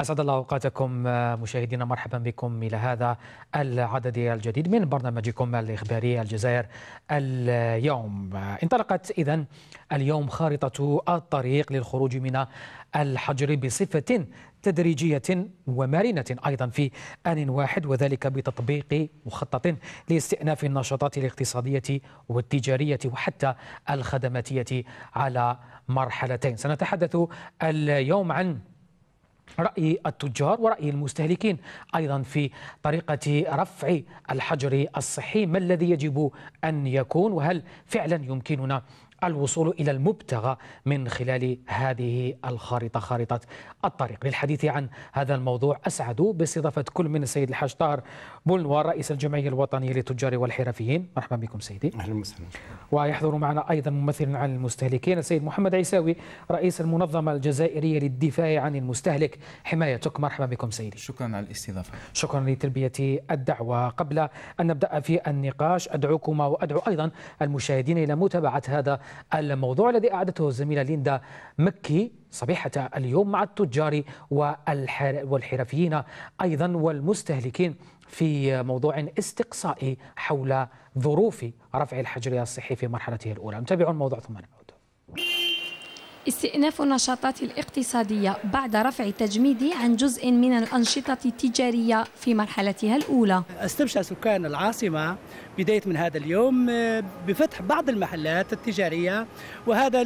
أسعد الله أوقاتكم مشاهدينا مرحبا بكم إلى هذا العدد الجديد من برنامجكم الإخباري الجزائر اليوم. انطلقت إذا اليوم خارطة الطريق للخروج من الحجر بصفة تدريجية ومرنة أيضا في آن واحد وذلك بتطبيق مخطط لاستئناف النشاطات الاقتصادية والتجارية وحتى الخدماتية على مرحلتين. سنتحدث اليوم عن رأي التجار ورأي المستهلكين أيضا في طريقة رفع الحجر الصحي. ما الذي يجب أن يكون؟ وهل فعلا يمكننا الوصول إلى المبتغى من خلال هذه الخارطة؟ خارطة الطريق. للحديث عن هذا الموضوع أسعد باستضافة كل من السيد الحاج طاهر بولنوار رئيس الجمعية الوطنية للتجار والحرفيين. مرحبا بكم سيدي. أهلا وسهلا. ويحضر معنا أيضا ممثل عن المستهلكين السيد محمد عيساوي رئيس المنظمة الجزائرية للدفاع عن المستهلك. حمايتك. مرحبا بكم سيدي. شكرا على الاستضافة. شكرا لتلبية الدعوة. قبل أن نبدأ في النقاش أدعوكما وأدعو أيضا المشاهدين إلى متابعة هذا الموضوع الذي أعدته الزميلة ليندا مكي. صبيحة اليوم مع التجار والحرفيين أيضا والمستهلكين في موضوع استقصائي حول ظروف رفع الحجر الصحي في مرحلته الأولى. نتابع الموضوع ثم نعود. استئناف النشاطات الاقتصادية بعد رفع التجميد عن جزء من الأنشطة التجارية في مرحلتها الأولى. استبشر سكان العاصمة بداية من هذا اليوم آه، بفتح بعض المحلات التجارية وهذا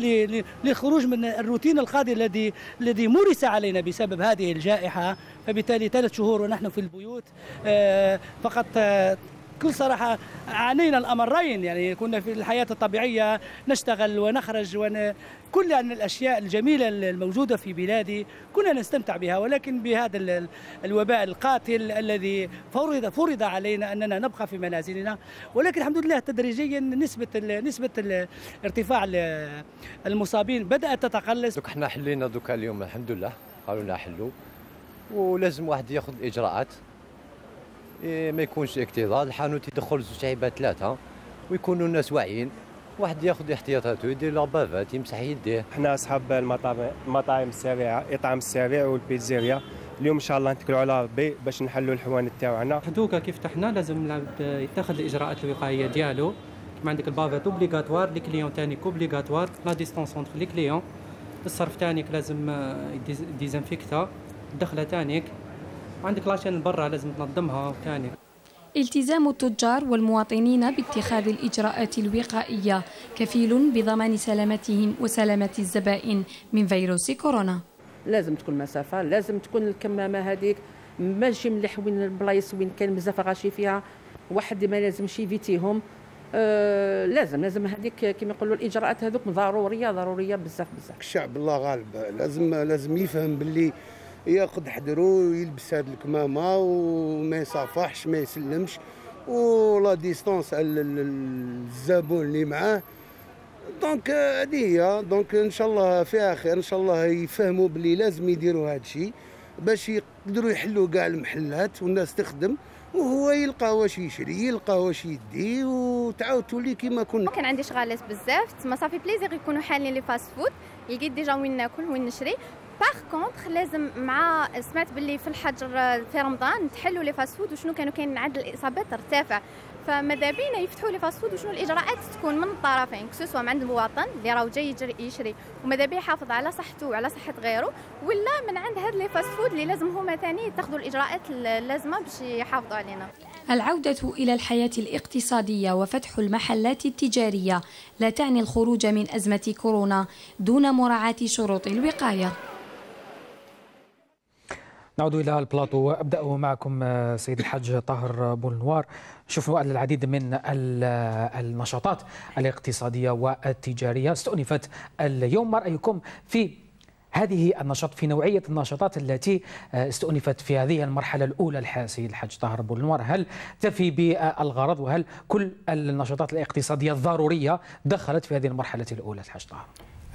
لخروج من الروتين القاضي الذي الذي مورس علينا بسبب هذه الجائحة. فبالتالي ثلاث شهور ونحن في البيوت آه، فقط آه، بكل صراحة عانينا الأمرين يعني كنا في الحياة الطبيعية نشتغل ونخرج ون... كل الأشياء الجميلة الموجودة في بلادي كنا نستمتع بها ولكن بهذا الوباء القاتل الذي فرض فرض علينا أننا نبقى في منازلنا. ولكن الحمد لله تدريجيا نسبة نسبة ارتفاع المصابين بدأت تتقلص. دوك إحنا حلينا دوك اليوم الحمد لله. قالوا لنا حلوا. ولازم واحد ياخذ الإجراءات. ما يكونش اكتظاظ الحانوت يدخل زوج عيبات ثلاثة ويكونوا الناس واعيين. واحد ياخذ احتياطاته يدير لا بافات يمسح يديه. إحنا أصحاب المطاعم المطاعم السريعه إطعام السريع والبيتزيريا. اليوم إن شاء الله نتكلوا على ربي باش نحلوا الحوانت تاعنا دوكا كيف فتحنا لازم يتخذ الإجراءات الوقائية ديالو. كما عندك البافات اوبليغاتوار لي كليون تانيك اوبليغاتوار لا ديستونس اونتر لي كليون. الصرف تانيك لازم désinfecter الدخلة تانيك. وعندك la chaîne برا لازم تنظمها ثاني. التزام التجار والمواطنين باتخاذ الإجراءات الوقائية كفيل بضمان سلامتهم وسلامة الزبائن من فيروس كورونا. لازم تكون مسافة لازم تكون الكمامة هذيك. ماشي مليح وين البلايص وين كان بزاف غاشي فيها. واحد ما لازمش يفيتيهم. آه لازم لازم هذيك كما يقولوا الإجراءات هذوك ضرورية ضرورية بزاف بزاف. الشعب الله غالب. لازم لازم يفهم باللي ياخذ حذرو يلبس هاد الكمامة وما يصافحش ما يسلمش. و la distance الزبون اللي معاه. donc هذه هي. donc إن شاء الله فيها خير إن شاء الله يفهموا بلي لازم يديروا هذا الشيء باش يقدروا يحلوا كاع المحلات والناس تخدم. وهو يلقى واش يشري يلقى واش يدي وتعاود تولي كيما كنا. كان عندي شغالات بزاف. تما صافي plaisir يكونوا حالين les fast food لقيت déjà وين ناكل وين نشري. par contre لازم مع سمعت باللي في الحجر في رمضان تحلوا les fast food وشنو كانوا كاين عدد الإصابات ارتفع فماذا بينا يفتحوا les fast food وشنو الإجراءات تكون من الطرفين que ce soit من عند المواطن اللي راهو جاي يشري وماذا بيه يحافظ على صحته وعلى صحة غيره ولا من عند هاد les fast food اللي لازم هما ثاني يتخذوا الإجراءات اللازمة باش يحافظوا علينا. العودة إلى الحياة الاقتصادية وفتح المحلات التجارية لا تعني الخروج من أزمة كورونا دون مراعاة شروط الوقاية. نعود إلى البلاطو ابدا معكم آه، سيد الحاج طاهر بولنوار شوفوا العديد من النشاطات الاقتصادية والتجارية استؤنفت اليوم. ما رايكم في هذه النشاط في نوعية النشاطات التي آه، استؤنفت في هذه المرحلة الأولى سيد الحاج طاهر بولنوار هل تفي بالغرض وهل كل النشاطات الاقتصادية الضرورية دخلت في هذه المرحلة الأولى الحاج طاهر؟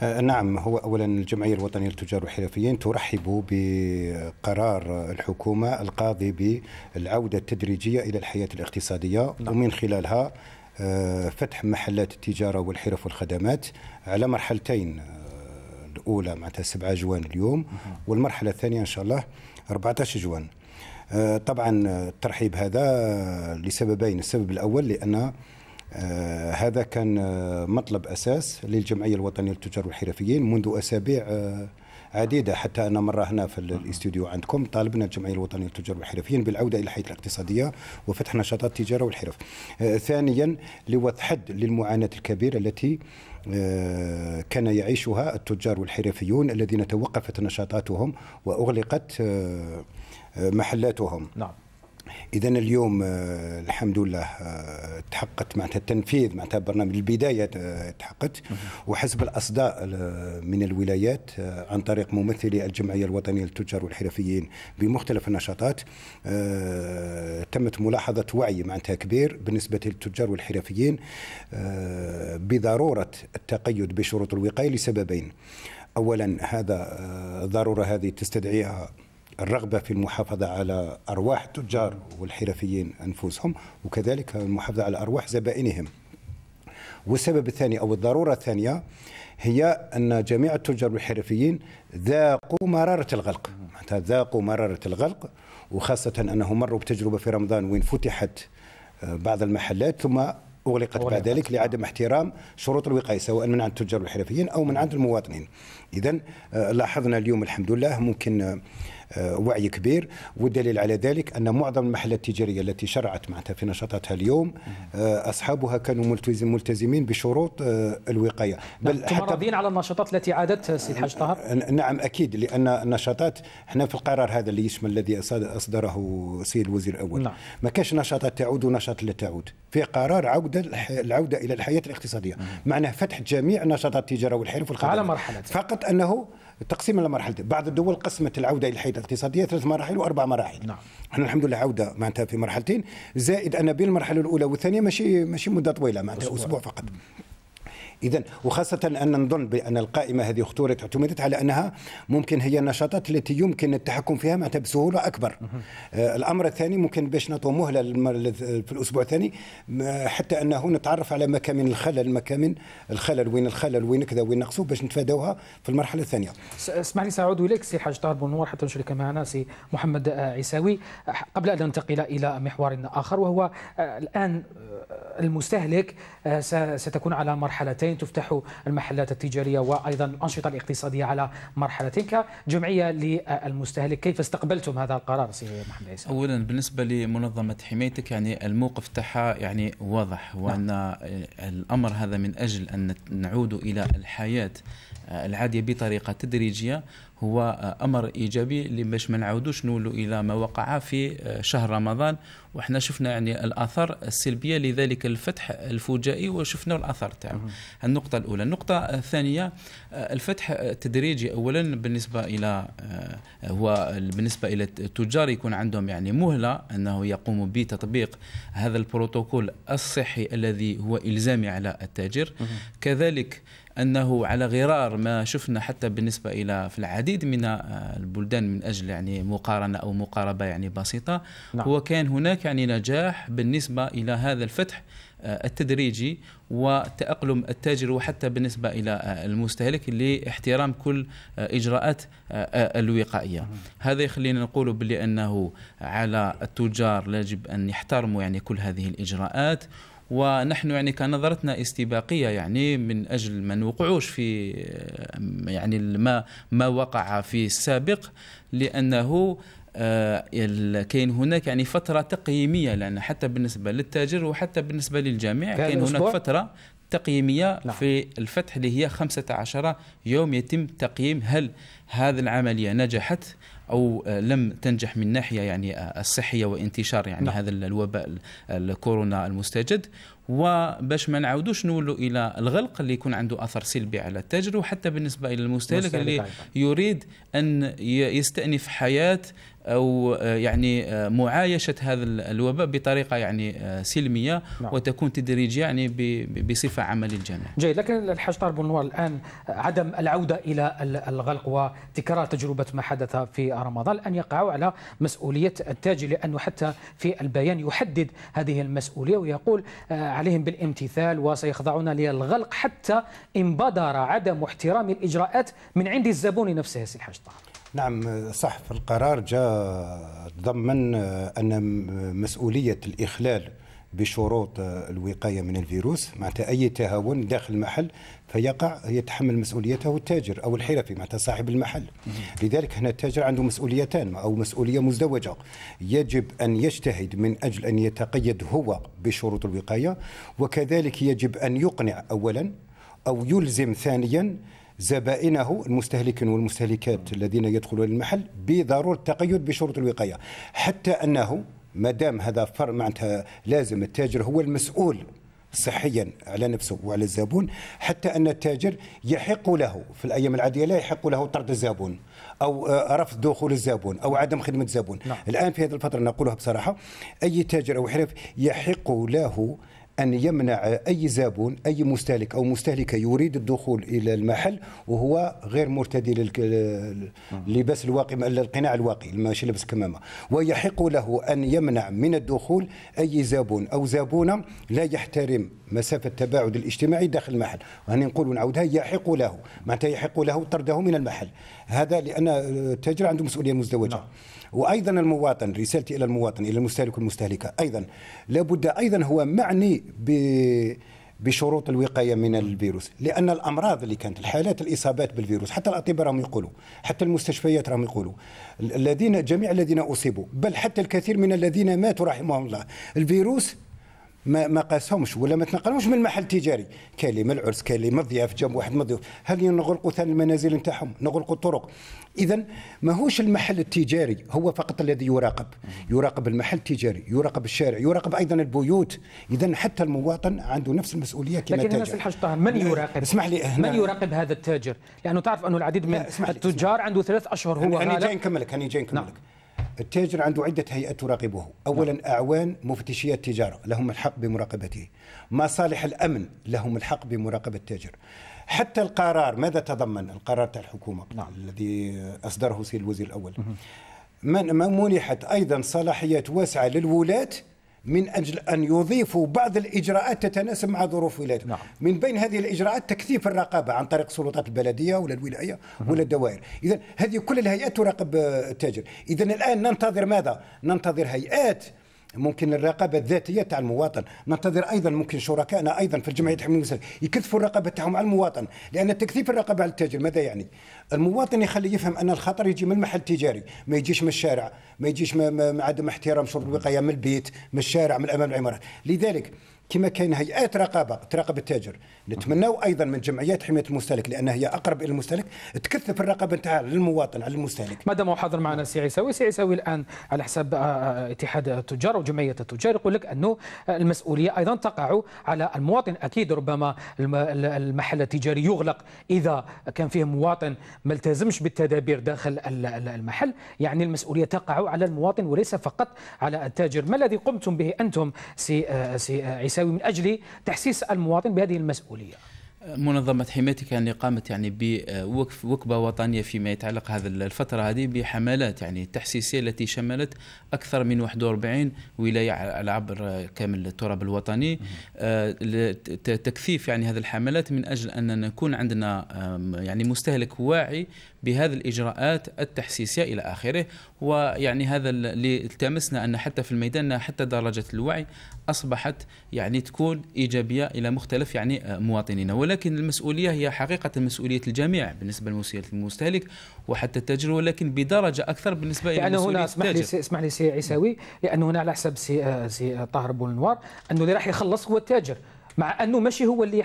آه، نعم هو اولا الجمعية الوطنية للتجار والحرفيين ترحب بقرار الحكومة القاضي بالعودة التدريجية إلى الحياة الاقتصادية نعم. ومن خلالها آه، فتح محلات التجارة والحرف والخدمات على مرحلتين آه، الأولى معناتها 7 جوان اليوم والمرحلة الثانية إن شاء الله 14 جوان طبعا الترحيب هذا لسببين السبب الأول لأن آه هذا كان آه مطلب أساس للجمعية الوطنية للتجار والحرفيين منذ أسابيع آه عديدة حتى أنا مرة هنا في الاستوديو عندكم طالبنا الجمعية الوطنية للتجار والحرفيين بالعودة إلى الحياة الاقتصادية وفتح نشاطات التجاره والحرف. ثانيا لوضع حد للمعاناة الكبيرة التي كان يعيشها التجار والحرفيون الذين توقفت نشاطاتهم وأغلقت محلاتهم. نعم. اذا اليوم آه الحمد لله آه تحققت معناتها التنفيذ معناتها برنامج البداية آه تحققت. وحسب الأصداء من الولايات عن طريق ممثلي الجمعية الوطنية للتجار والحرفيين بمختلف النشاطات تمت ملاحظة وعي معناتها كبير بالنسبة للتجار والحرفيين بضرورة التقيد بشروط الوقاية لسببين. اولا هذا ضرورة هذه تستدعيها الرغبة في المحافظة على أرواح التجار والحرفيين أنفسهم وكذلك المحافظة على أرواح زبائنهم. والسبب الثاني أو الضرورة الثانية هي أن جميع التجار والحرفيين ذاقوا مرارة الغلق. ذاقوا مرارة الغلق وخاصة أنهم مروا بتجربة في رمضان وين فتحت بعض المحلات ثم أغلقت بعد ذلك لعدم احترام شروط الوقاية سواء من عند التجار والحرفيين أو من عند المواطنين. إذا لاحظنا اليوم الحمد لله ممكن وعي كبير. والدليل على ذلك أن معظم المحلات التجارية التي شرعت معناتها في نشاطاتها اليوم أصحابها كانوا ملتزم ملتزمين بشروط الوقاية. بل نعم. حتى راضيين على النشاطات التي عادت سيد حاج طاهر؟ نعم أكيد لأن النشاطات إحنا في القرار هذا اللي يشمل الذي أصدره سيد الوزير الأول. نعم. ما كاش نشاطات تعود ونشاط لا تعود. في قرار عودة العودة إلى الحياة الاقتصادية. معناه فتح جميع نشاطات التجارة والحرف والخدمات. على مرحلة. فقط أنه تقسيم على مرحلتين بعض الدول قسمت العودة إلى الحياة الاقتصادية ثلاث مراحل وأربع مراحل. نعم. إحنا الحمد لله عودة معناتها في مرحلتين. زائد أن بين المرحلة الأولى والثانية ماشي ماشي مدة طويلة معناتها أسبوع, أسبوع فقط. اذا وخاصة أن نظن بأن القائمة هذه اختورت اعتمدت على أنها ممكن هي النشاطات التي يمكن التحكم فيها معناتها بسهوله أكبر. آه الأمر الثاني ممكن باش نعطوا مهله في الأسبوع الثاني حتى أنه نتعرف على مكامن الخلل مكامن الخلل وين الخلل وين كذا وين نقصوا باش نتفادوها في المرحلة الثانية. اسمح لي سأعود إليك سي حاج طاهر بن نور حتى نشارك معنا سي محمد عيساوي. قبل أن ننتقل إلى محور آخر وهو الآن المستهلك ستكون على مرحلتين تفتح المحلات التجارية وأيضا الأنشطة الاقتصادية على مرحلتين كجمعية للمستهلك كيف استقبلتم هذا القرار سي محمد عيسى؟ أولا بالنسبة لمنظمة حمايتك يعني الموقف تاعها يعني واضح وأن نعم. الأمر هذا من أجل أن نعود إلى الحياة العادية بطريقة تدريجية. هو أمر إيجابي باش ما نعاودوش نولوا إلى ما وقع في شهر رمضان. وحنا شفنا يعني الاثار السلبية لذلك الفتح الفجائي وشفنا الاثار تاعو. النقطة الأولى. النقطة الثانية الفتح التدريجي اولا بالنسبة إلى هو بالنسبة إلى التجار يكون عندهم يعني مهلة أنه يقوموا بتطبيق هذا البروتوكول الصحي الذي هو إلزامي على التاجر. كذلك أنه على غرار ما شفنا حتى بالنسبة إلى في العديد من البلدان من أجل يعني مقارنة أو مقاربة يعني بسيطة. نعم. هو كان هناك يعني نجاح بالنسبة إلى هذا الفتح التدريجي وتأقلم التاجر وحتى بالنسبة إلى المستهلك لاحترام كل إجراءات الوقائية. هذا يخلينا نقول بلي أنه على التجار يجب أن يحترموا يعني كل هذه الإجراءات. ونحن يعني كنظرتنا استباقية يعني من أجل ما نوقعوش في يعني ما ما وقع في السابق لأنه كاين هناك يعني فترة تقييمية لأن حتى بالنسبة للتاجر وحتى بالنسبة للجامع كاين هناك فترة تقييمية نعم. في الفتح اللي هي 15 يوم يتم تقييم هل هذه العملية نجحت أو لم تنجح من ناحية يعني الصحيه وانتشار يعني نعم. هذا الوباء الكورونا المستجد وباش ما نعاودوش نولوا إلى الغلق اللي يكون عنده أثر سلبي على التاجر وحتى بالنسبة إلى المستهلك اللي يريد أن يستأنف حياة أو يعني معايشة هذا الوباء بطريقة يعني سلمية نعم. وتكون تدريجيه يعني بصفة عامه للجميع. جيد لكن الحاج طارق بن نوار الآن عدم العودة إلى الغلق وتكرار تجربة ما حدث في رمضان أن يقعوا على مسؤولية التاجر لأنه حتى في البيان يحدد هذه المسؤولية ويقول عليهم بالامتثال وسيخضعون للغلق حتى ان بدر عدم احترام الإجراءات من عند الزبون نفسه سي الحاج طارق. نعم صح في القرار جاء ضمن أن مسؤولية الإخلال بشروط الوقاية من الفيروس معناتها أي تهاون داخل المحل فيقع يتحمل مسؤوليته التاجر أو الحرفي معناتها صاحب المحل. لذلك هنا التاجر عنده مسؤوليتان أو مسؤولية مزدوجة. يجب أن يجتهد من أجل أن يتقيد هو بشروط الوقاية وكذلك يجب أن يقنع اولا أو يلزم ثانيا زبائنه المستهلكين والمستهلكات الذين يدخلون المحل بضرورة التقيد بشروط الوقاية حتى أنه ما دام هذا فر معناتها لازم التاجر هو المسؤول صحيا على نفسه وعلى الزبون حتى أن التاجر يحق له في الأيام العادية لا يحق له طرد الزبون أو آه، رفض دخول الزبون أو عدم خدمة الزبون نعم. الآن في هذه الفترة نقولها بصراحة أي تاجر أو حرف يحق له أن يمنع أي زبون أي مستهلك أو مستهلكة يريد الدخول إلى المحل وهو غير مرتدي للباس الواقي القناع الواقي ماشي لبس كمامة. ويحق له أن يمنع من الدخول أي زبون أو زبونة لا يحترم مسافة التباعد الاجتماعي داخل المحل. وهنا نقول ونعودها يحق له معناتها يحق له طرده من المحل. هذا لأن التاجر عنده مسؤولية مزدوجة. نعم. وأيضا المواطن رسالتي إلى المواطن إلى المستهلك والمستهلكة. أيضا لابد أيضا هو معني ب بشروط الوقاية من الفيروس لأن الأمراض اللي كانت الحالات الإصابات بالفيروس حتى الأطباء راهم يقولوا حتى المستشفيات راهم يقولوا الذين جميع الذين أصيبوا بل حتى الكثير من الذين ماتوا رحمهم الله. الفيروس ما ما قاسهمش ولا ما تنقلهمش من محل تجاري. كاين اللي من العرس كاين اللي مضياف جنب واحد مضياف هل نغلقوا ثاني المنازل نتاعهم؟ نغلقوا الطرق. اذا ماهوش المحل التجاري هو فقط الذي يراقب. يراقب المحل التجاري يراقب الشارع يراقب أيضا البيوت. اذا حتى المواطن عنده نفس المسؤولية كما لكن الناس الحاج طه من يراقب؟ اسمح لي من يراقب هذا التاجر؟ لأنه تعرف أنه العديد من التجار عنده ثلاث أشهر هو أنا جاي نكملك أنا جاي نكملك. نعم. التاجر عنده عدة هيئات تراقبه. أولا نعم. أعوان مفتشية التجارة لهم الحق بمراقبته. مصالح الأمن لهم الحق بمراقبة التاجر. حتى القرار ماذا تضمن؟ القرار تاع الحكومة نعم. الذي أصدره سي الوزير الأول. من منحت أيضا صلاحيات واسعة للولاة من أجل أن يضيفوا بعض الإجراءات تتناسب مع ظروف ولادهم. نعم. من بين هذه الإجراءات تكثيف الرقابة عن طريق السلطات البلدية ولا الولاية ولا الدوائر. اذا هذه كل الهيئات تراقب التاجر اذا الآن ننتظر ماذا؟ ننتظر هيئات ممكن الرقابة الذاتية تاع المواطن. ننتظر أيضا ممكن شركائنا أيضا في الجمعية تحمي المسلم يكثفوا الرقابة تاعهم على المواطن لأن تكثيف الرقابة على التاجر ماذا يعني؟ المواطن يخلي يفهم أن الخطر يجي من المحل التجاري ما يجيش من الشارع ما يجيش من عدم احترام شروط الوقاية من البيت من الشارع من امام العمارات. لذلك كما كاين هيئات رقابة تراقب التاجر نتمناو أيضا من جمعيات حماية المستهلك لأن هي أقرب إلى المستهلك تكثف الرقابة نتاعها للمواطن على المستهلك. ما دام حاضر معنا سي عيساوي. سي عيساوي الآن على حساب آه، آه، اتحاد التجار وجمعيه التجار يقول لك أنه المسؤولية أيضا تقع على المواطن. أكيد ربما المحل التجاري يغلق إذا كان فيه مواطن ما التزمش بالتدابير داخل المحل. يعني المسؤولية تقع على المواطن وليس فقط على التاجر. ما الذي قمتم به أنتم سي آه، سي عيساوي؟ عيساوي من أجل تحسيس المواطن بهذه المسؤولية. منظمة حمايتك يعني قامت يعني بوقفة وهبة وطنية فيما يتعلق هذه الفترة هذه بحملات يعني تحسيسية التي شملت أكثر من 41 ولاية على عبر كامل التراب الوطني. آه، تكثيف يعني هذه الحملات من أجل أن نكون عندنا يعني مستهلك واعي بهذه الإجراءات التحسيسية إلى آخره ويعني هذا اللي التمسنا أن حتى في الميدان حتى درجة الوعي أصبحت يعني تكون إيجابية إلى مختلف يعني مواطنينا. ولكن المسؤولية هي حقيقة مسؤولية الجميع بالنسبة لمسؤولية المستهلك وحتى التاجر ولكن بدرجة أكثر بالنسبة إلى يعني هنا اسمح لي اسمح لي سي عيساوي لأنه هنا على حسب سي آه، سي طاهر بولنوار أنه اللي راح يخلص هو التاجر. مع أنه ماشي هو اللي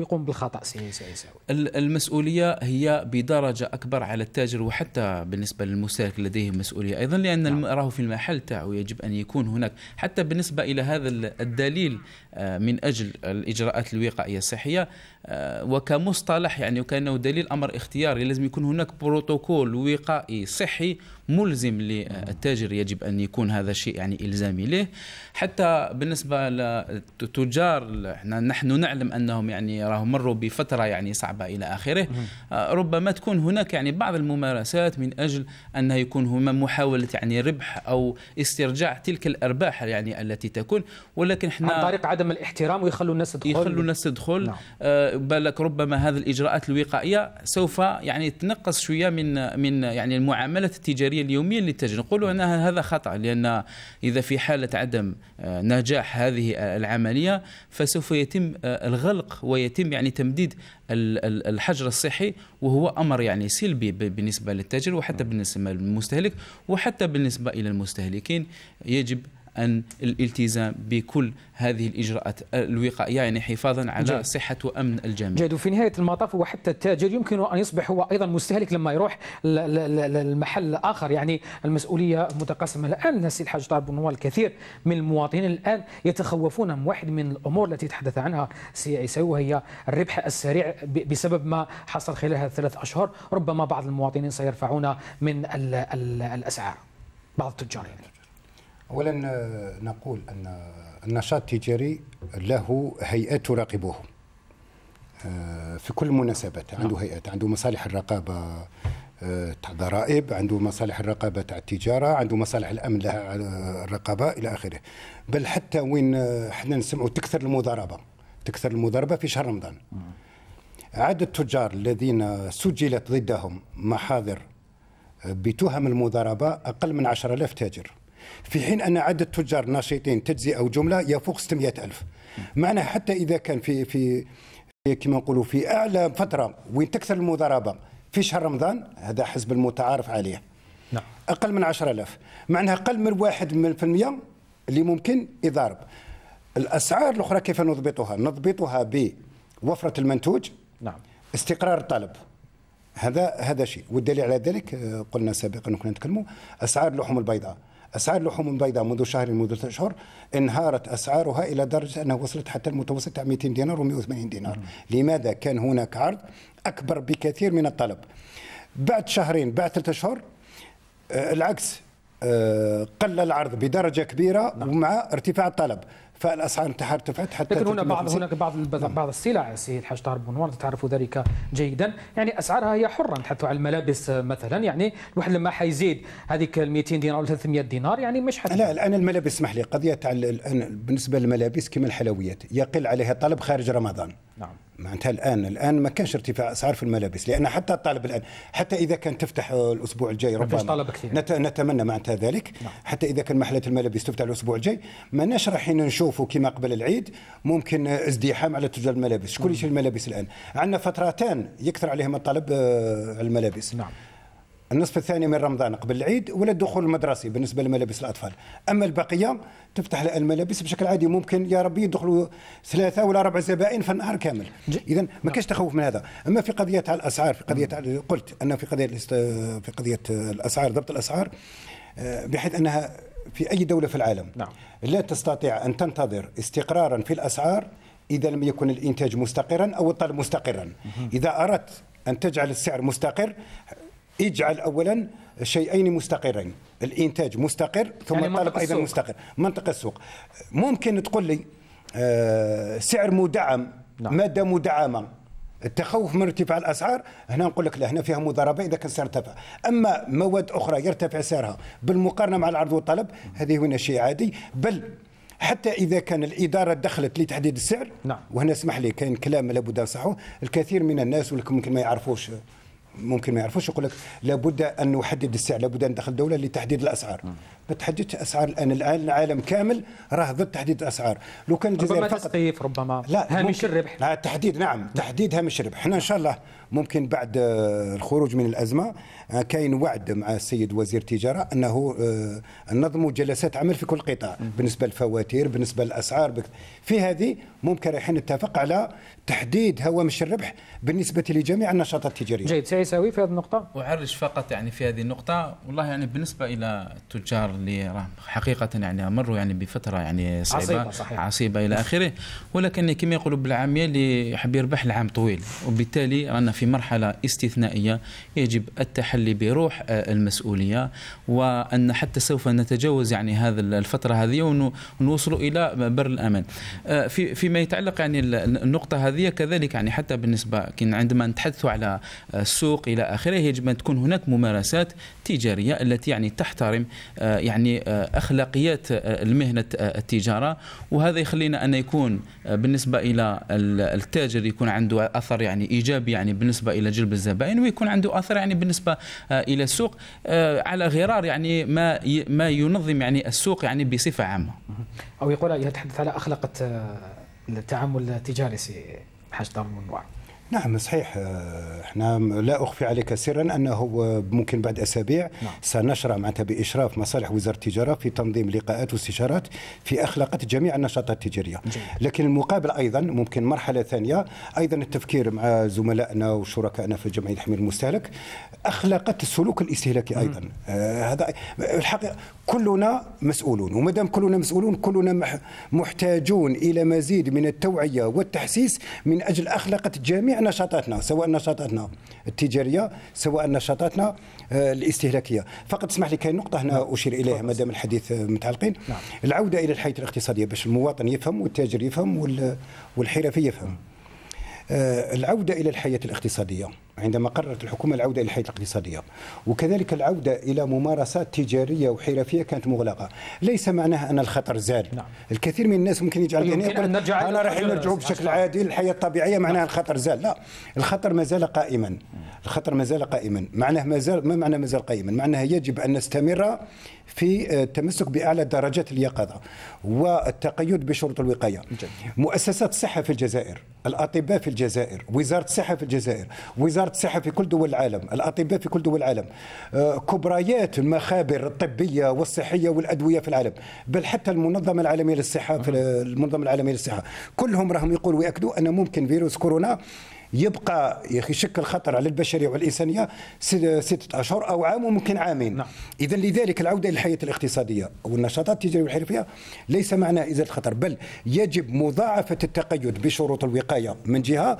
يقوم بالخطأ. سي سي المسؤولية هي بدرجة أكبر على التاجر وحتى بالنسبة للمستهلك لديه مسؤولية. أيضا لأن نعم. راهو في المحل تاعو يجب أن يكون هناك. حتى بالنسبة إلى هذا الدليل آه، من أجل الإجراءات الوقائية الصحية آه، وكمصطلح يعني وكأنه دليل أمر اختياري لازم يكون هناك بروتوكول وقائي صحي ملزم للتاجر يجب أن يكون هذا الشيء يعني إلزامي له. حتى بالنسبة لتجار إحنا نحن نعلم أنهم يعني راهم مروا بفترة يعني صعبة إلى آخره. ربما تكون هناك يعني بعض الممارسات من أجل انه يكون هما محاولة يعني ربح أو استرجاع تلك الأرباح يعني التي تكون. ولكن إحنا عن طريق عدم الاحترام ويخلوا الناس تدخل. يخلوا الناس تدخل. نعم. آه بالك ربما هذه الإجراءات الوقائية سوف يعني تنقص شوية من من يعني المعاملات التجارية اليومية للتاجر نقولوا أن هذا خطأ لأن إذا في حالة عدم آه، نجاح هذه العملية فسوف يتم آه، الغلق ويتم يعني تمديد الحجر الصحي وهو أمر يعني سلبي بالنسبة للتاجر وحتى بالنسبة للمستهلك وحتى بالنسبة إلى المستهلكين. يجب أن الالتزام بكل هذه الإجراءات الوقائية يعني حفاظا على جيد. صحة وأمن الجميع. جيد. وفي نهاية المطاف هو حتى التاجر يمكن أن يصبح هو أيضا مستهلك لما يروح المحل آخر يعني المسؤولية متقسمة الآن نسي الحاج طارق بن الكثير من المواطنين الآن يتخوفون من واحد من الأمور التي تحدث عنها سي عيساوي وهي الربح السريع بسبب ما حصل خلال هذه الثلاث أشهر. ربما بعض المواطنين سيرفعون من الأسعار. بعض التجار يعني. اولا آه، نقول أن النشاط التجاري له هيئات تراقبه آه، في كل المناسبات عنده نعم. هيئات عنده مصالح الرقابة آه، تاع ضرائب عنده مصالح الرقابة تاع التجارة عنده مصالح الأمن لها الرقابة إلى آخره. بل حتى وين إحنا نسمعوا تكثر المضاربة تكثر المضاربة في شهر رمضان. عدد التجار الذين سجلت ضدهم محاضر بتهم المضاربة أقل من 10000 تاجر. في حين أن عدد تجار ناشطين تجزئة أو جملة يفوق 600 ألف. معنى حتى إذا كان في في كما نقولوا في أعلى فترة وين تكثر المضاربة في شهر رمضان هذا حسب المتعارف عليه. نعم. أقل من 10000 معناها أقل من واحد من المية اللي ممكن يضارب. الأسعار الأخرى كيف نضبطها؟ نضبطها بوفرة المنتوج نعم. استقرار الطلب. هذا هذا شيء. والدليل على ذلك آه، قلنا سابقا كنا نتكلموا أسعار اللحوم البيضاء. أسعار اللحوم البيضاء منذ شهر منذ ثلاث أشهر انهارت أسعارها إلى درجة أنها وصلت حتى المتوسط 200 دينار و180 دينار. لماذا كان هناك عرض أكبر بكثير من الطلب؟ بعد شهرين بعد ثلاثة أشهر العكس آه قل العرض بدرجة كبيرة نعم. ومع ارتفاع الطلب. فالأسعار ارتفعت حتى لكن هنا بعض هناك بعض بعض السلع سيد حاج طارق بن تعرف ذلك جيدا. يعني أسعارها هي حره نتحدث على الملابس مثلا. يعني الواحد لما حيزيد هذيك ال 200 دينار أو 300 دينار يعني مش حتى. لا الآن الملابس اسمح لي قضيه الآن بالنسبة للملابس كما الحلويات. يقل عليها طلب خارج رمضان. نعم. معناتها الآن الآن ما كانش ارتفاع أسعار في الملابس لأن حتى الطالب الآن حتى إذا كان تفتح الأسبوع الجاي ربما طلب كثير. نت نتمنى معناتها ذلك. نعم. حتى إذا كان محلات الملابس تفتح الأسبوع الجاي ماناش رايحين نشوفوا كما قبل العيد ممكن ازدحام على تجار الملابس شكون يشري الملابس الآن. عندنا فترتان يكثر عليهم الطلب آه، على الملابس. نعم. النصف الثاني من رمضان قبل العيد ولا الدخول المدرسي بالنسبة لملابس الأطفال. أما البقية تفتح الملابس بشكل عادي. ممكن يا ربي يدخلوا ثلاثة ولا ربع زبائن في النهار كامل اذا ما كاش تخوف من هذا. أما في قضية الأسعار في قضية قلت أن في قضية في قضية الأسعار ضبط الأسعار آه، بحيث أنها في أي دولة في العالم نعم. لا تستطيع أن تنتظر استقرارا في الأسعار إذا لم يكن الإنتاج مستقرا أو الطلب مستقرا. إذا أردت أن تجعل السعر مستقر اجعل اولا شيئين مستقرين. الإنتاج مستقر ثم يعني الطلب أيضا مستقر. منطقة السوق. ممكن تقول لي آه سعر مدعم نعم. مادة مدعمة. التخوف من ارتفاع الأسعار هنا نقول لك لا هنا فيها مضاربة إذا كان السعر ارتفع. أما مواد أخرى يرتفع سعرها بالمقارنة مع العرض والطلب هذه هنا شيء عادي. بل حتى إذا كان الإدارة دخلت لتحديد السعر نعم. وهنا اسمح لي كاين كلام لابد نصحه الكثير من الناس ولكن ممكن ما يعرفوش ممكن ما يعرفوش يقول لك لابد أن نحدد السعر لابد أن ندخل دولة لتحديد الأسعار. ما تحددش أسعار الآن الآن العالم كامل راه ضد تحديد الأسعار. لو كان الجزائر ربما فقط تسقيف ربما. لا هامش الربح. لا تحديد نعم تحديد هامش الربح. إحنا إن شاء الله ممكن بعد آه، الخروج من الأزمة آه، كاين وعد مع السيد وزير التجارة أنه آه، ننظم جلسات عمل في كل قطاع بالنسبة للفواتير بالنسبة للأسعار في هذه ممكن رايحين نتفق على تحديد هوامش الربح بالنسبة لجميع النشاطات التجارية. جيد. سيساوي في هذه النقطة؟ أعرج فقط يعني في هذه النقطة والله يعني بالنسبة إلى التجار اللي راه حقيقة يعني مروا يعني بفترة يعني صعيبه عصيبة صحيح. عصيبة إلى آخره ولكن كما يقولوا بالعامية اللي يحب يربح العام طويل وبالتالي رانا في مرحلة استثنائية يجب التحلي بروح آه، المسؤولية وأن حتى سوف نتجاوز يعني هذا الفترة هذه ونوصل إلى بر الأمان. آه، في فيما يتعلق يعني النقطة هذه كذلك يعني حتى بالنسبة عندما نتحدث على السوق إلى آخره يجب أن تكون هناك ممارسات تجارية التي يعني تحترم آه، يعني أخلاقيات المهنة التجارة. وهذا يخلينا أن يكون بالنسبة إلى التاجر يكون عنده أثر يعني إيجابي يعني بالنسبة إلى جلب الزبائن ويكون عنده اثر يعني بالنسبة إلى السوق على غرار يعني ما ما ينظم يعني السوق يعني بصفة عامة. أو يقول يتحدث على اخلاق التعامل التجاري سي حاج دار المنوع نعم صحيح إحنا لا أخفي عليك سرا أنه ممكن بعد أسابيع نعم. سنشرع معناتها بإشراف مصالح وزارة التجارة في تنظيم لقاءات واستشارات في أخلاقات جميع النشاطات التجارية جميل. لكن المقابل أيضا ممكن مرحلة ثانية أيضا التفكير مع زملائنا وشركائنا في جمعيه تحميل المستهلك أخلاقات السلوك الاستهلاكي أيضا آه هذا الحقيقة كلنا مسؤولون وما دام كلنا مسؤولون كلنا محتاجون إلى مزيد من التوعية والتحسيس من أجل اخلاقات جميع نشاطاتنا سواء نشاطاتنا التجارية سواء نشاطاتنا آه، الاستهلاكية فقط اسمح لي كاين نقطة هنا نعم. أشير إليها ما دام الحديث متعلقين نعم. العودة إلى الحياة الاقتصادية باش المواطن يفهم والتاجر يفهم والحرفي يفهم آه، العودة إلى الحياة الاقتصادية. عندما قررت الحكومة العودة إلى الحياة الاقتصادية وكذلك العودة إلى ممارسات تجارية وحرفية كانت مغلقة. ليس معناها أن الخطر زال نعم. الكثير من الناس ممكن يجعل هنا يقول أنا راح نرجع بشكل عادي للحياة الطبيعية معناها نعم. الخطر زال لا الخطر ما زال قائما. الخطر ما زال قائما. معناه ما زال ما معنى ما زال قائما؟ معناها يجب أن نستمر في التمسك بأعلى درجات اليقظة والتقيد بشروط الوقاية. مؤسسات الصحة في الجزائر، الأطباء في الجزائر، وزارة الصحة في الجزائر، وزارة الصحة في كل دول العالم، الأطباء في كل دول العالم، آه، كبريات المخابر الطبية والصحية والأدوية في العالم، بل حتى المنظمة العالمية للصحة في المنظمة العالمية للصحة، كلهم راهم يقولوا ويأكدوا أن ممكن فيروس كورونا يبقى يشكل خطر على البشرية والإنسانية ستة أشهر أو عام وممكن عامين نعم. اذا لذلك العودة إلى الحياة الاقتصادية أو النشاطات التجارية والحرفية ليس معناه إزالة الخطر بل يجب مضاعفة التقيد بشروط الوقاية من جهة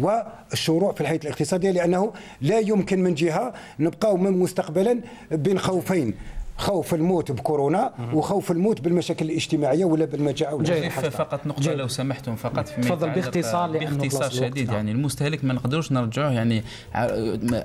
والشروع في الحياة الاقتصادية لأنه لا يمكن من جهة نبقاو من مستقبلا بين خوفين خوف الموت بكورونا وخوف الموت بالمشاكل الاجتماعية ولا بالمجاعة ولا فقط نقطة جيد. لو سمحتم فقط في تفضل باختصار باختصار شديد. يعني المستهلك ما نقدروش نرجعوه يعني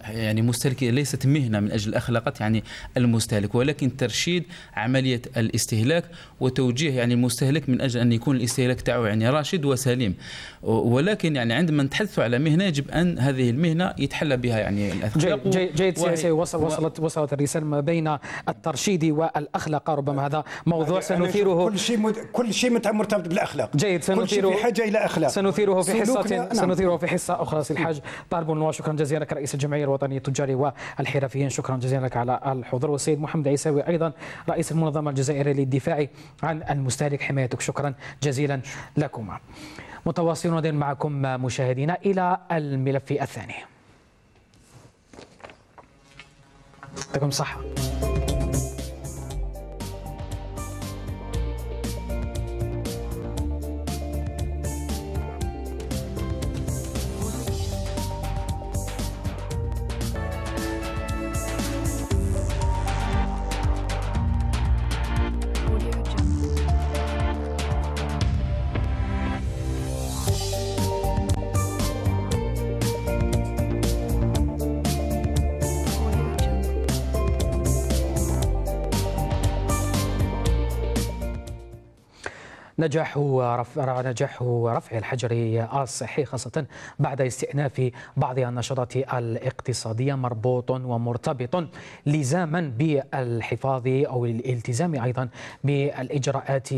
يعني مستهلك ليست مهنة من أجل اخلاقات يعني المستهلك. ولكن ترشيد عملية الاستهلاك وتوجيه يعني المستهلك من أجل أن يكون الاستهلاك تاعو يعني راشد وسليم. ولكن يعني عندما نتحدث على مهنة يجب أن هذه المهنة يتحلى بها يعني الاخلاق جيد جيد, جيد وصل وصلت وصلت الرسالة ما بين الترشيد الترشيدي والأخلاق. ربما هذا موضوع سنثيره كل شيء كل شيء مرتبط بالأخلاق. جيد سنثيره كل شيء بحاجه إلى أخلاق. سنثيره في حصه نعم. سنثيره في حصة أخرى. سي الحاج طالب وشكرا جزيلا لك رئيس الجمعية الوطنيه التجاري والحرفيين. شكرا جزيلا لك على الحضور. والسيد محمد عيساوي أيضا رئيس المنظمة الجزائرية للدفاع عن المستهلك حمايتك. شكرا جزيلا لكما. متواصلون معكم مشاهدينا إلى الملف الثاني. يعطيكم الصحه نجاح رفع نجاح رفع الحجر الصحي خاصة بعد استئناف بعض النشاطات الاقتصادية. مربوط ومرتبط لزاما بالحفاظ أو الالتزام أيضا بالإجراءات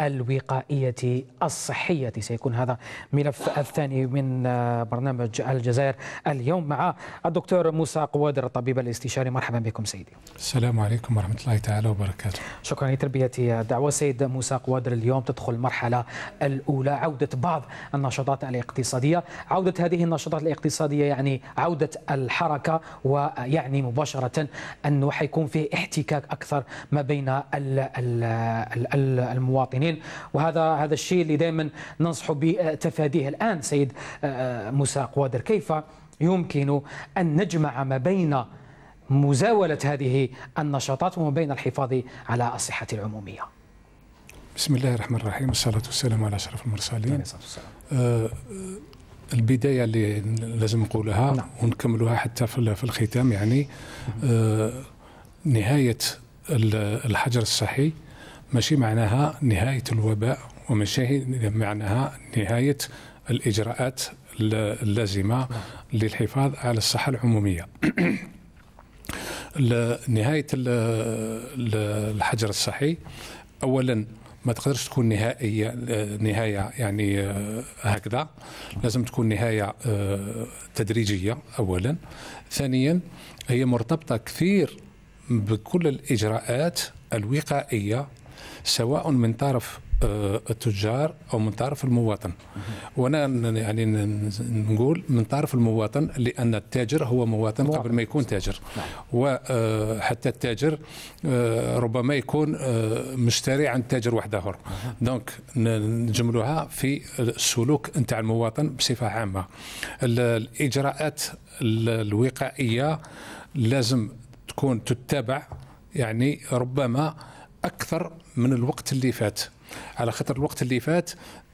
الوقائية الصحية. سيكون هذا ملف الثاني من برنامج الجزائر اليوم مع الدكتور موسى قوادر الطبيب الاستشاري. مرحبا بكم سيدي. السلام عليكم ورحمة الله تعالى وبركاته. شكرا لتربية الدعوة. سيد موسى قوادر اليوم تدخل المرحلة الأولى. عودة بعض النشاطات الاقتصادية. عودة هذه النشاطات الاقتصادية يعني عودة الحركة ويعني مباشرة أنه حيكون فيه احتكاك أكثر ما بين المواطنين. وهذا هذا الشيء اللي دائما ننصح بتفاديه الآن سيد موسى قوادر. كيف يمكن أن نجمع ما بين مزاولة هذه النشاطات وما بين الحفاظ على الصحة العمومية؟ بسم الله الرحمن الرحيم والصلاة والسلام على أشرف المرسلين آه البداية اللي لازم نقولها نعم. ونكملوها حتى في الختام يعني آه نهاية الحجر الصحي ماشي معناها نهاية الوباء وماشي معناها نهاية الإجراءات اللازمة نعم. للحفاظ على الصحة العمومية. نهاية الحجر الصحي أولا ما تقدرش تكون نهائية نهاية يعني هكذا. لازم تكون نهاية تدريجية أولا. ثانيا هي مرتبطة كثير بكل الإجراءات الوقائية سواء من طرف آه، التجار أو من طرف المواطن. وأنا يعني نقول من طرف المواطن لأن التاجر هو مواطن قبل ما يكون تاجر. نعم. وحتى التاجر آه، ربما يكون آه، مشتري عند تاجر واحد آخر. دونك نجملوها في السلوك نتاع المواطن بصفة عامة. الإجراءات الوقائية لازم تكون تتبع يعني ربما أكثر من الوقت اللي فات. على خاطر الوقت اللي فات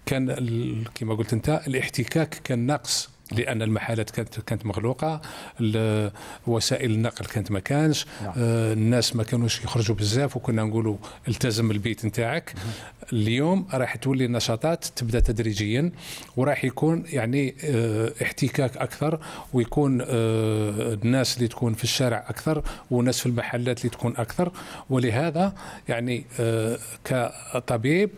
كان كما قلت انت الاحتكاك كان ناقص. لأن المحالات كانت كانت مغلوقة وسائل النقل كانت ما كانش. نعم. آه الناس ما كانوش يخرجوا بزاف وكنا نقولوا التزم البيت نتاعك. اليوم راح تولي النشاطات تبدأ تدريجيا وراح يكون يعني آه احتكاك أكثر ويكون آه الناس اللي تكون في الشارع أكثر والناس في المحلات اللي تكون أكثر. ولهذا يعني كطبيب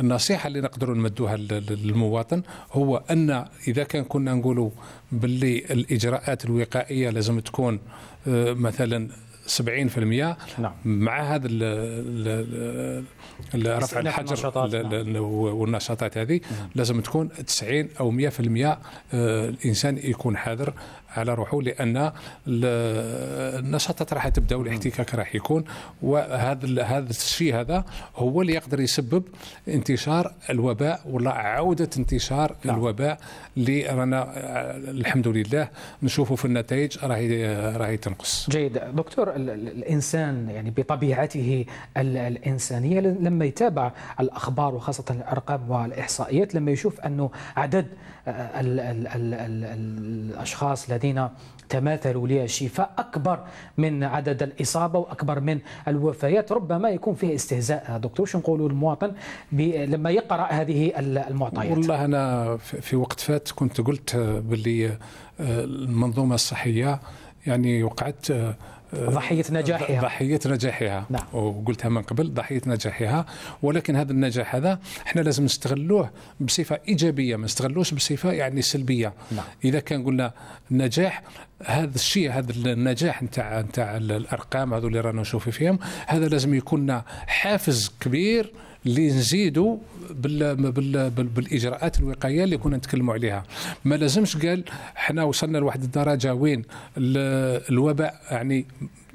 النصيحة اللي نقدروا نمدوها للمواطن هو أن إذا كان كنا نقولوا باللي الإجراءات الوقائية لازم تكون آه، مثلا 70% نعم. مع هذا رفع الحجر نعم. والنشاطات هذه لازم تكون 90 أو 100% آه، الإنسان يكون حاضر على روحه لأن النشاطات راح تبدأ والاحتكاك راح يكون وهذا هذا الشيء هذا هو اللي يقدر يسبب انتشار الوباء ولا عودة انتشار نعم. الوباء اللي رانا الحمد لله نشوفه في النتائج راهي راهي تنقص. جيد دكتور الإنسان يعني بطبيعته الإنسانية لما يتابع الأخبار وخاصة الأرقام والإحصائيات لما يشوف أنه عدد ال ال ال ال الأشخاص الذين تماثلوا للشفاء أكبر من عدد الإصابة وأكبر من الوفيات. ربما يكون فيه استهزاء دكتور شو نقولوا المواطن لما يقرأ هذه المعطيات؟ والله أنا في وقت فات كنت قلت باللي المنظومة الصحية يعني وقعت ضحية نجاحها ضحية نجاحها نعم. وقلتها من قبل ضحية نجاحها ولكن هذا النجاح هذا إحنا لازم نستغلوه بصفة إيجابية ما نستغلوش بصفة يعني سلبية نعم. إذا كان قلنا نجاح هذا الشيء هذا النجاح نتاع نتاع الأرقام هذو اللي رانا نشوف فيهم هذا لازم يكون حافز كبير اللي نزيدوا بال بال بال بالإجراءات الوقائية اللي كنا نتكلموا عليها. ما لازمش قال إحنا وصلنا لواحد الدرجة وين الوباء يعني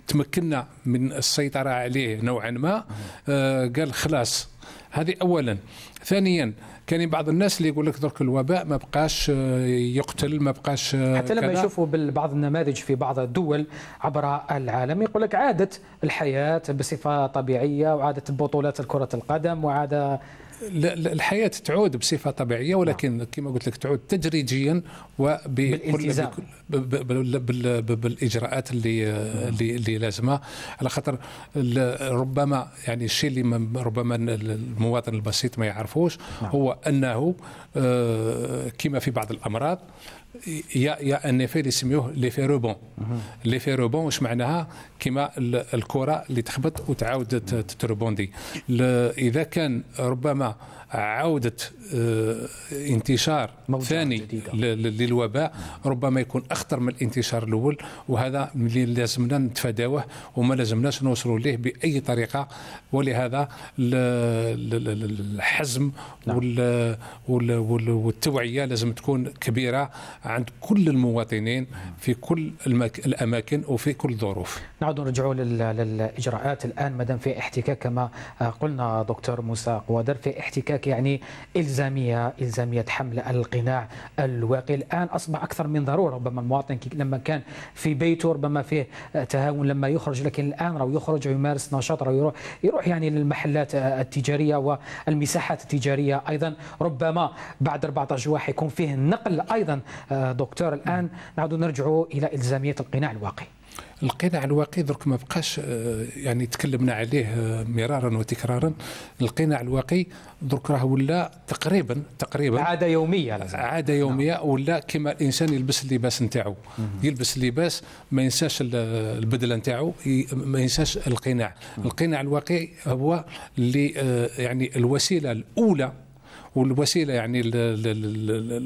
تمكنا من السيطرة عليه نوعا ما. آه قال خلاص. هذه اولا. ثانيا كاين بعض الناس اللي يقول لك درك الوباء ما بقاش آه، يقتل ما بقاش آه، حتى لما يشوفوا بعض النماذج في بعض الدول عبر العالم يقول لك عادت الحياة بصفة طبيعية وعادت بطولات كره القدم وعاد الحياة تعود بصفة طبيعية ولكن نعم. كما قلت لك تعود تدريجيا وبالالتزام بالإجراءات اللي اللي, اللي لازمة على خاطر ربما يعني الشيء اللي ربما المواطن البسيط ما يعرفوش نعم. هو أنه آه، كما في بعض الأمراض il y a un effet اللي يسميوه l'effet rebond l'effet rebond واش معناها كما الكره اللي تخبط وتعاود تتربوندي اذا كان ربما عودة آه، انتشار ثاني للوباء ربما يكون أخطر من الانتشار الأول وهذا اللي لازمنا نتفاداوه وما لازمناش نوصلوا ليه بأي طريقة ولهذا الحزم نعم. والتوعية لازم تكون كبيرة عند كل المواطنين في كل الأماكن وفي كل الظروف. نعود نرجع للإجراءات الآن مدام في احتكاك كما قلنا دكتور موسى قوادر في احتكاك يعني الزاميه إلزامية حمل القناع الواقي. الآن أصبح أكثر من ضرورة ربما المواطن لما كان في بيته ربما فيه تهاون لما يخرج. لكن الآن راه يخرج ويمارس نشاط راه يروح يروح يعني للمحلات التجارية والمساحات التجارية أيضا. ربما بعد 14 جوع يكون فيه النقل أيضا دكتور. الآن نعود نرجع إلى إلزامية القناع الواقي. القناع الواقي درك ما بقاش آه، يعني تكلمنا عليه آه، مرارا وتكرارا. القناع الواقي درك راه ولا تقريبا تقريبا عادة يومية لازم عادة يومية نعم. ولا كما الإنسان يلبس اللباس نتاعو. يلبس اللباس ما ينساش البدلة نتاعو ما ينساش القناع. القناع الواقي هو اللي آه، يعني الوسيلة الأولى والوسيلة يعني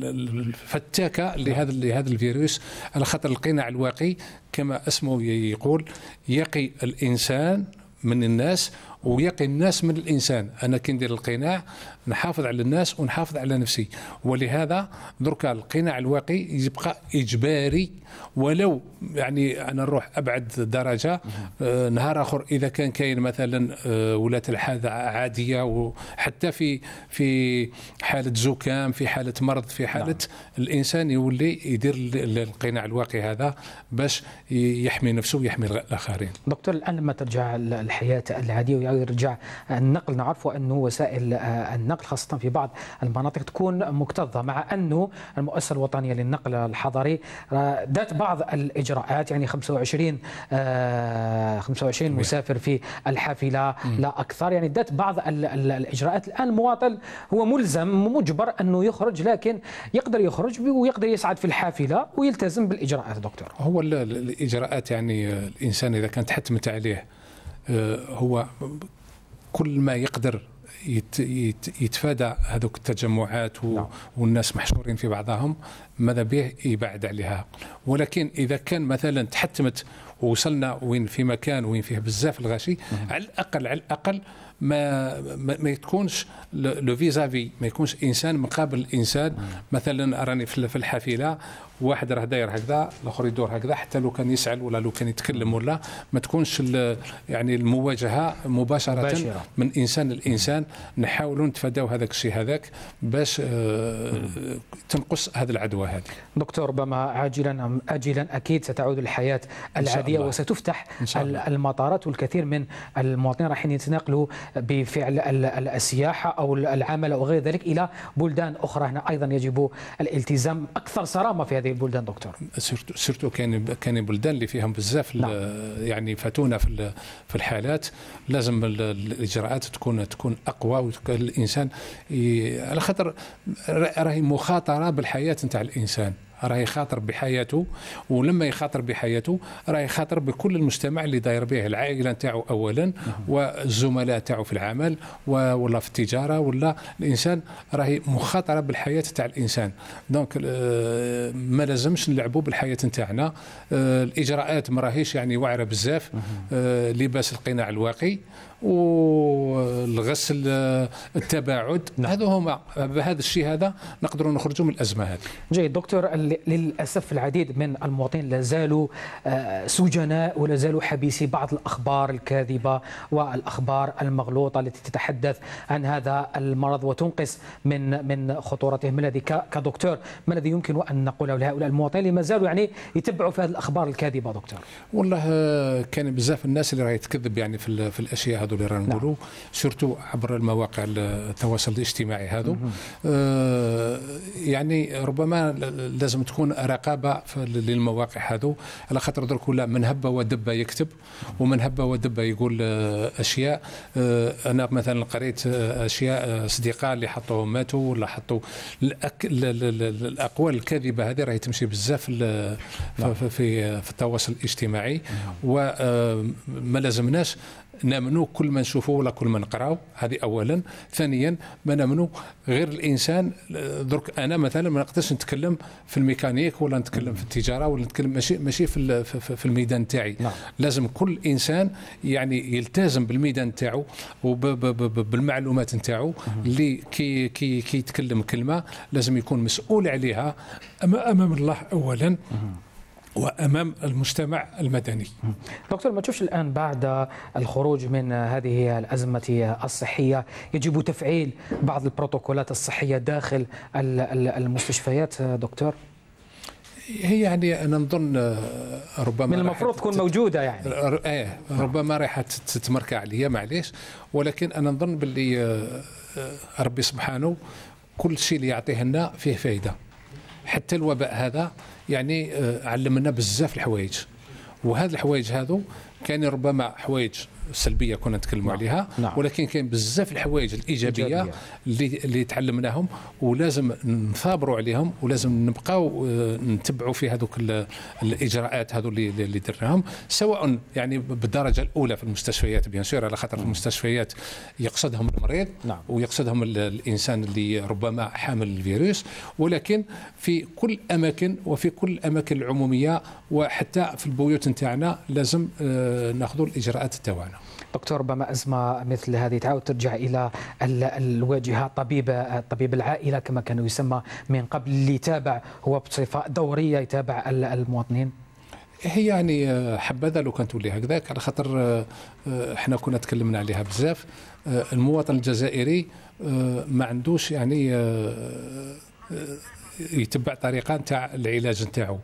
الفتاكة لهذا لهذا الفيروس على خاطر القناع الواقي كما اسمه يقول يقي الإنسان من الناس ويقي الناس من الإنسان أنا كي ندير القناع نحافظ على الناس ونحافظ على نفسي ولهذا دركا القناع الواقي يبقى إجباري ولو يعني أنا نروح أبعد درجة آه نهار آخر إذا كان كاين مثلا آه ولاة الحالة عادية وحتى في في حالة زكام في حالة مرض في حالة نعم. الإنسان يولي يدير القناع الواقي هذا باش يحمي نفسه ويحمي الآخرين. دكتور الآن لما ترجع الحياة العادية ويرجع النقل. نعرف انه وسائل آه، النقل خاصة في بعض المناطق تكون مكتظة مع انه المؤسسة الوطنية للنقل الحضري دات بعض الإجراءات يعني 25 آه 25 مسافر في الحافلة لا أكثر. يعني دات بعض الإجراءات. الآن المواطن هو ملزم مجبر أنه يخرج لكن يقدر يخرج ويقدر يسعد في الحافلة ويلتزم بالإجراءات دكتور. هو الإجراءات يعني الإنسان إذا كانت حتمت عليه آه، هو كل ما يقدر يتفادى هذوك التجمعات و... نعم. والناس محشورين في بعضهم ماذا به يبعد عليها. ولكن إذا كان مثلا تحتمت ووصلنا وين في مكان وين فيه بزاف الغاشي على الأقل على الأقل ما ما, ما تكونش لو فيزافي ما يكونش إنسان مقابل إنسان. مثلا راني في الحافلة واحد راه داير هكذا الآخر يدور هكذا حتى لو كان يسعل ولا لو كان يتكلم ولا ما تكونش يعني المواجهة مباشرة باشرة. من إنسان لإنسان. نحاولوا نتفاداو هذاك الشيء هذاك باش آه تنقص هذه العدوى هذه. دكتور ربما عاجلا ام اجلا أكيد ستعود الحياة العادية وستفتح المطارات والكثير من المواطنين راح يتناقلوا بفعل السياحة أو العمل أو غير ذلك إلى بلدان أخرى. هنا أيضا يجب الالتزام أكثر صرامة في هذه البلدان دكتور. surtout كاين كاين بلدان اللي فيهم بزاف نعم. يعني فاتونا في في الحالات. لازم الإجراءات تكون تكون أقوى والانسان على خاطر راهي مخاطرة بالحياة نتاع الإنسان. راه يخاطر بحياته ولما يخاطر بحياته راه يخاطر بكل المجتمع اللي داير به العائلة نتاعو اولا والزملاء تاعو في العمل ولا في التجارة ولا الإنسان راهي مخاطرة بالحياة تاع الإنسان. دونك آه، ما لازمش نلعبوا بالحياة نتاعنا. آه، الإجراءات ما راهيش يعني واعرة بزاف. آه، لباس القناع الواقي والغسل التباعد. نعم. هذا هما بهذا الشيء هذا نقدروا نخرجوا من الأزمة هذه. جيد. دكتور للأسف العديد من المواطنين لا زالوا آه، سجناء ولا زالوا حبيسي بعض الأخبار الكاذبة والأخبار المغلوطة التي تتحدث عن هذا المرض وتنقص من من خطورته ما الذي كدكتور ما الذي يمكن أن نقوله لهؤلاء المواطنين اللي ما زالوا يعني يتبعوا في هذه الأخبار الكاذبة دكتور؟ والله آه، كان بزاف الناس اللي راهي تكذب يعني في, في الأشياء هذو اللي رانا نعم. نقولوا سورتو عبر المواقع التواصل الاجتماعي هذو آه يعني ربما لازم تكون رقابة للمواقع هذو على خاطر درك ولا من هب ودب يكتب ومن هب ودب يقول آه أشياء. آه أنا مثلا قريت آه أشياء أصدقاء اللي حطوا ماتوا ولا حطوا الأقوال الكاذبه هذه راهي تمشي بزاف في, نعم. في, في التواصل الاجتماعي. وما آه، لازمناش نامنوا كل ما نشوفوا ولا كل ما نقراو هذه اولا. ثانيا ما نامنوا غير الإنسان. درك أنا مثلا ما نقدرش نتكلم في الميكانيك ولا نتكلم في التجارة ولا نتكلم ماشي ماشي في في الميدان تاعي. نعم. لازم كل إنسان يعني يلتزم بالميدان تاعو وبالمعلومات نتاعو. اللي كي كي كي يتكلم كلمة لازم يكون مسؤول عليها أمام الله اولا. وأمام المجتمع المدني. دكتور ما تشوفش الآن بعد الخروج من هذه الأزمة الصحية يجب تفعيل بعض البروتوكولات الصحية داخل المستشفيات دكتور؟ هي يعني أنا نظن ربما من المفروض تكون موجودة يعني إيه ربما رايحه تتمركع عليا معليش ولكن أنا نظن باللي ربي سبحانه كل شيء اللي يعطيه لنا فيه فائده حتى الوباء هذا يعني علمنا بزاف الحوايج. وهذه الحوايج هذو كان ربما حوايج سلبية كنا نتكلموا نعم. عليها نعم. ولكن كاين بزاف الحوايج الإيجابية إيجابية. اللي اللي تعلمناهم ولازم نثابروا عليهم ولازم نبقاو آه، نتبعوا في هذوك ال- الإجراءات هذو اللي اللي درناهم سواء يعني بالدرجة الأولى في المستشفيات بيان سور على خاطر في المستشفيات يقصدهم المريض نعم. ويقصدهم ال- الإنسان اللي ربما حامل الفيروس ولكن في كل أماكن وفي كل الاماكن العمومية وحتى في البيوت نتاعنا لازم آه، ناخذوا الإجراءات تاعنا دكتور ربما أزمة مثل هذه تعاود ترجع إلى ال- الواجهة طبيب طبيب العائلة كما كان يسمى من قبل اللي يتابع هو بصفة دورية يتابع ال- المواطنين. هي يعني آه، حبذا لو كانت تولي هكذاك على خاطر آه، آه، إحنا كنا تكلمنا عليها بزاف. آه، المواطن الجزائري آه، ما عندوش يعني آه، آه، يتبع طريقة نتاع العلاج نتاعو.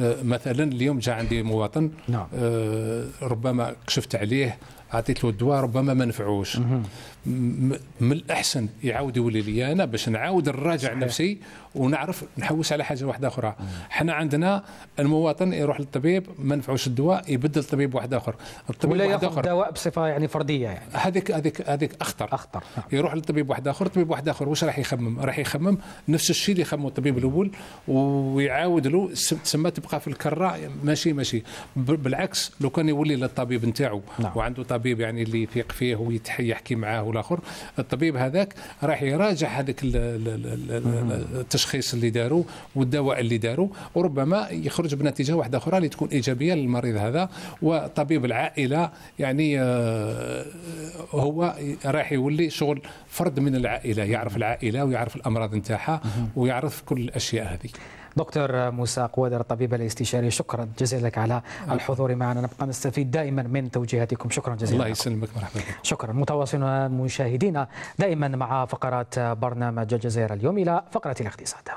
آه، مثلا اليوم جاء عندي مواطن نعم. آه، ربما كشفت عليه عطيت له الدواء ربما ما نفعوش. من الأحسن يعاود يولي لي أنا باش نعاود نراجع نفسي ونعرف نحوس على حاجة واحدة أخرى. حنا عندنا المواطن يروح للطبيب ما نفعوش الدواء يبدل طبيب واحد آخر. الطبيب ولا واحد يأخذ آخر. دواء بصفة يعني فردية يعني. هذيك هذيك هذيك أخطر. أخطر. نعم. يروح للطبيب واحد آخر طبيب واحد آخر واش راح يخمم؟ راح يخمم نفس الشيء اللي خممه الطبيب الأول ويعاود له تسمى تبقى في الكره ماشي ماشي. بالعكس لو كان يولي للطبيب نتاعو نعم. وعنده طبيب يعني اللي يثيق فيه ويحكي معاه والآخر الطبيب هذاك راح يراجع هذاك ال- ال- ال- ال- التشخيص اللي داروا والدواء اللي داروا وربما يخرج بنتيجة واحدة أخرى اللي تكون إيجابية للمريض هذا وطبيب العائلة يعني آه، هو راح يولي شغل فرد من العائلة يعرف العائلة ويعرف الأمراض نتاعها ويعرف كل الأشياء هذه. دكتور موسى قوادر الطبيب الاستشاري شكرا جزيلا لك على الحضور معنا. نبقى نستفيد دائما من توجيهاتكم. شكرا جزيلا الله. يسلمك. مرحبا شكرا. متواصلون مشاهدينا دائما مع فقرات برنامج الجزائر اليوم إلى فقرة الاقتصاد.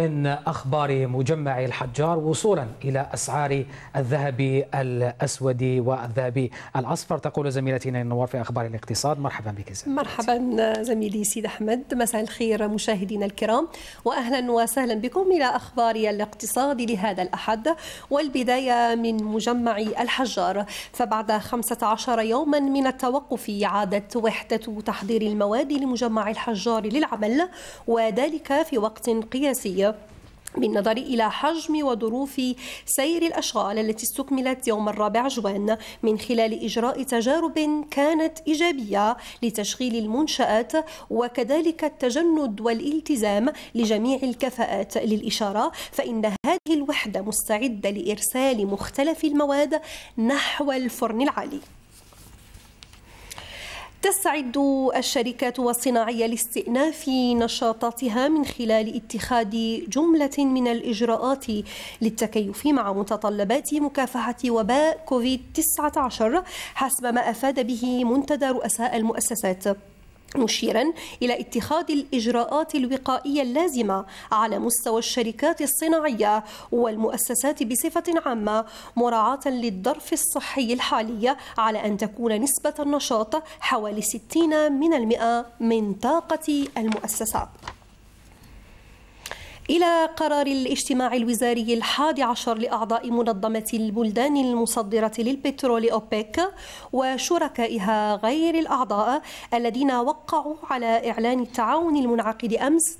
من أخبار مجمع الحجار وصولا إلى أسعار الذهب الأسود والذهب الأصفر. تقول زميلتنا النوار في أخبار الاقتصاد. مرحبا بك زميلتي. مرحبا زميلي سيد أحمد. مساء الخير مشاهدينا الكرام واهلا وسهلا بكم إلى أخبار الاقتصاد لهذا الأحد والبداية من مجمع الحجار. فبعد 15 يوما من التوقف عادت وحدة تحضير المواد لمجمع الحجار للعمل وذلك في وقت قياسي. بالنظر إلى حجم وظروف سير الأشغال التي استكملت يوم الرابع جوان من خلال إجراء تجارب كانت إيجابية لتشغيل المنشآت وكذلك التجند والالتزام لجميع الكفاءات للإشارة فإن هذه الوحدة مستعدة لإرسال مختلف المواد نحو الفرن العالي. تستعد الشركات الصناعية لاستئناف نشاطاتها من خلال اتخاذ جملة من الإجراءات للتكيف مع متطلبات مكافحة وباء كوفيد-19 حسب ما أفاد به منتدى رؤساء المؤسسات. مشيرا إلى اتخاذ الإجراءات الوقائية اللازمة على مستوى الشركات الصناعية والمؤسسات بصفة عامة مراعاة للظرف الصحي الحالي على أن تكون نسبة النشاط حوالي 60 من المئة من طاقة المؤسسات. إلى قرار الاجتماع الوزاري الحادي عشر لأعضاء منظمة البلدان المصدرة للبترول أوبيك وشركائها غير الأعضاء الذين وقعوا على إعلان التعاون المنعقد أمس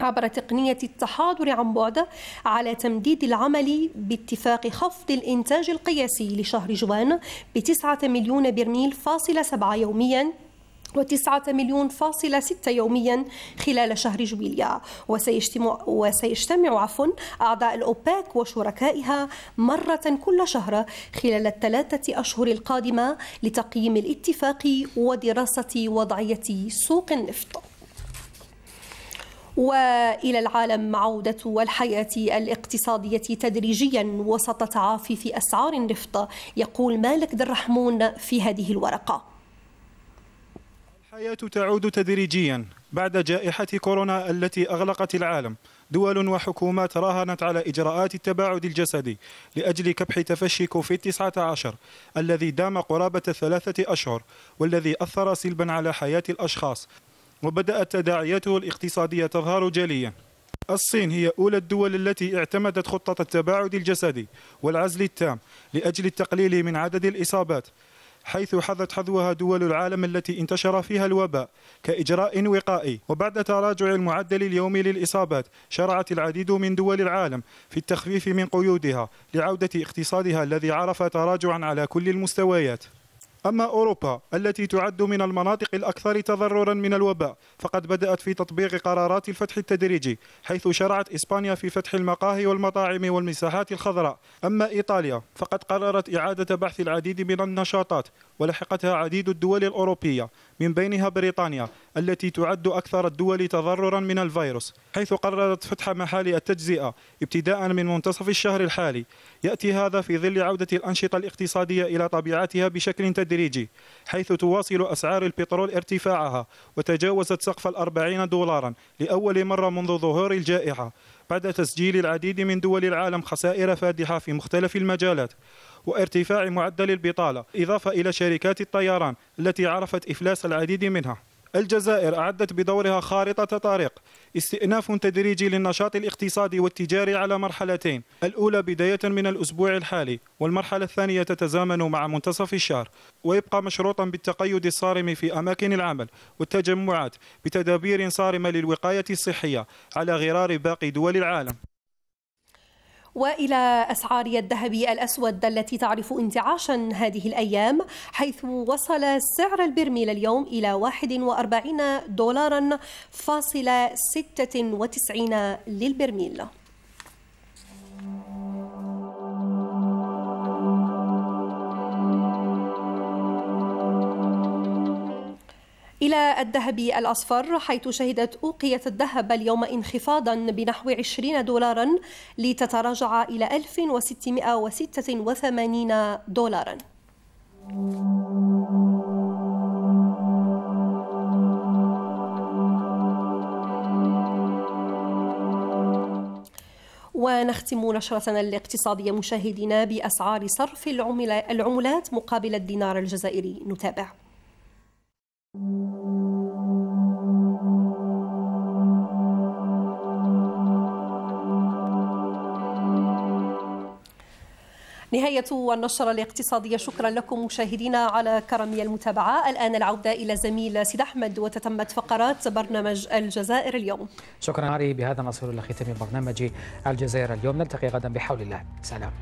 عبر تقنية التحاضر عن بعد على تمديد العمل باتفاق خفض الإنتاج القياسي لشهر جوان بتسعة مليون برميل فاصلة سبعة يومياً. وتسعة مليون فاصلة ستة يوميا خلال شهر جويليا. وسيجتمع, وسيجتمع عفوا أعضاء الأوباك وشركائها مرة كل شهر خلال الثلاثة أشهر القادمة لتقييم الاتفاق ودراسة وضعية سوق النفط. وإلى العالم عودة الحياة الاقتصادية تدريجيا وسط تعافي في أسعار النفط يقول مالك درحمون في هذه الورقة. الحياة تعود تدريجيا بعد جائحة كورونا التي أغلقت العالم. دول وحكومات راهنت على إجراءات التباعد الجسدي لأجل كبح تفشي كوفيد 19 الذي دام قرابة ثلاثة أشهر والذي أثر سلبا على حياة الأشخاص وبدأت تداعياته الاقتصادية تظهر جليا. الصين هي أولى الدول التي اعتمدت خطة التباعد الجسدي والعزل التام لأجل التقليل من عدد الإصابات حيث حظت حذوها دول العالم التي انتشر فيها الوباء كإجراء وقائي. وبعد تراجع المعدل اليومي للإصابات شرعت العديد من دول العالم في التخفيف من قيودها لعودة اقتصادها الذي عرف تراجعا على كل المستويات. أما أوروبا التي تعد من المناطق الأكثر تضررا من الوباء فقد بدأت في تطبيق قرارات الفتح التدريجي حيث شرعت إسبانيا في فتح المقاهي والمطاعم والمساحات الخضراء. أما إيطاليا فقد قررت إعادة بحث العديد من النشاطات ولحقتها عديد الدول الأوروبية. من بينها بريطانيا التي تعد أكثر الدول تضررا من الفيروس حيث قررت فتح محال التجزئة ابتداء من منتصف الشهر الحالي. يأتي هذا في ظل عودة الأنشطة الاقتصادية إلى طبيعتها بشكل تدريجي حيث تواصل أسعار البترول ارتفاعها وتجاوزت سقف الأربعين دولارا لأول مرة منذ ظهور الجائحة بعد تسجيل العديد من دول العالم خسائر فادحة في مختلف المجالات. وارتفاع معدل البطالة إضافة إلى شركات الطيران التي عرفت إفلاس العديد منها. الجزائر أعدت بدورها خارطة طريق استئناف تدريجي للنشاط الاقتصادي والتجاري على مرحلتين. الأولى بداية من الأسبوع الحالي والمرحلة الثانية تتزامن مع منتصف الشهر. ويبقى مشروطا بالتقيد الصارم في أماكن العمل والتجمعات بتدابير صارمة للوقاية الصحية على غرار باقي دول العالم. وإلى أسعار الذهب الأسود التي تعرف انتعاشا هذه الأيام حيث وصل سعر البرميل اليوم إلى 41 دولارا فاصلة 96 للبرميل. إلى الذهب الأصفر حيث شهدت أوقية الذهب اليوم انخفاضا بنحو 20 دولارا لتتراجع إلى 1686 دولارا. ونختم نشرتنا الاقتصادية مشاهدينا بأسعار صرف العملات مقابل الدينار الجزائري. نتابع. نهاية النشرة الاقتصادية شكرا لكم مشاهدينا على كرم المتابعة. الآن العودة إلى زميل سيد أحمد وتتمت فقرات برنامج الجزائر اليوم. شكرا هاري بهذا نصل إلى ختام برنامج الجزائر اليوم. نلتقي غدا بحول الله. سلام.